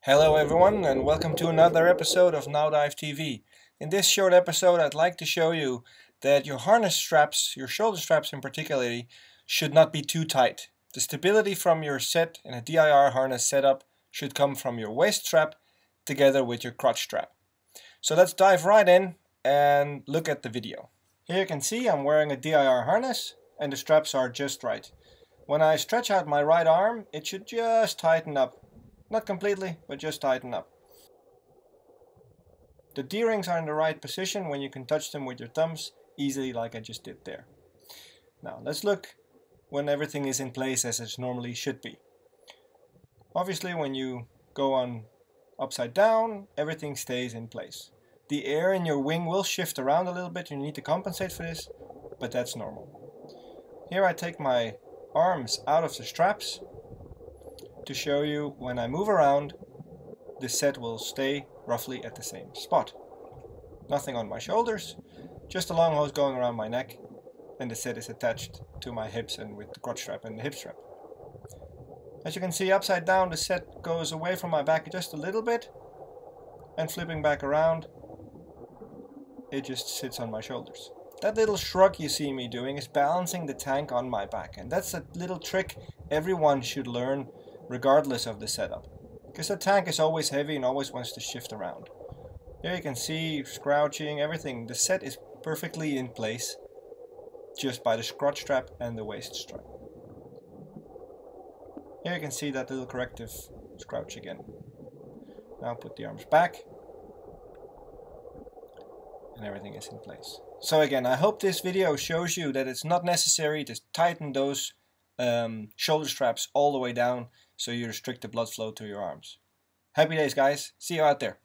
Hello everyone and welcome to another episode of Nowdive TV. In this short episode I'd like to show you that your harness straps, your shoulder straps in particular, should not be too tight. The stability from your set in a DIR harness setup should come from your waist strap together with your crotch strap. So let's dive right in and look at the video. Here you can see I'm wearing a DIR harness and the straps are just right. When I stretch out my right arm it should just tighten up not completely, but just tighten up. The D-rings are in the right position when you can touch them with your thumbs easily like I just did there. Now let's look when everything is in place as it normally should be. Obviously when you go on upside down, everything stays in place. The air in your wing will shift around a little bit, you need to compensate for this, but that's normal. Here I take my arms out of the straps to show you when I move around, the set will stay roughly at the same spot. Nothing on my shoulders, just a long hose going around my neck, and the set is attached to my hips and with the crotch strap and the hip strap. As you can see upside down the set goes away from my back just a little bit and flipping back around it just sits on my shoulders. That little shrug you see me doing is balancing the tank on my back and that's a little trick everyone should learn regardless of the setup. Because the tank is always heavy and always wants to shift around. There you can see scrouching, everything. The set is perfectly in place just by the crotch strap and the waist strap. Here you can see that little corrective scrouch again. Now put the arms back and everything is in place. So again, I hope this video shows you that it's not necessary to tighten those um, shoulder straps all the way down so you restrict the blood flow to your arms. Happy days guys, see you out there.